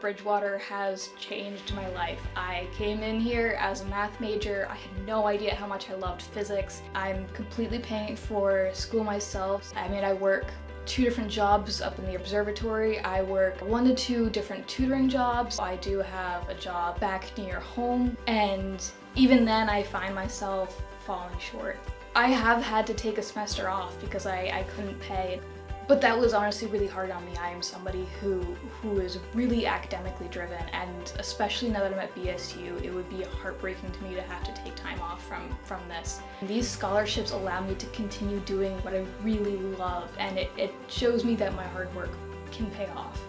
Bridgewater has changed my life. I came in here as a math major. I had no idea how much I loved physics. I'm completely paying for school myself. I mean, I work two different jobs up in the observatory. I work one to two different tutoring jobs. I do have a job back near home and even then I find myself falling short. I have had to take a semester off because I, I couldn't pay. But that was honestly really hard on me. I am somebody who who is really academically driven and especially now that I'm at BSU, it would be heartbreaking to me to have to take time off from, from this. These scholarships allow me to continue doing what I really love and it, it shows me that my hard work can pay off.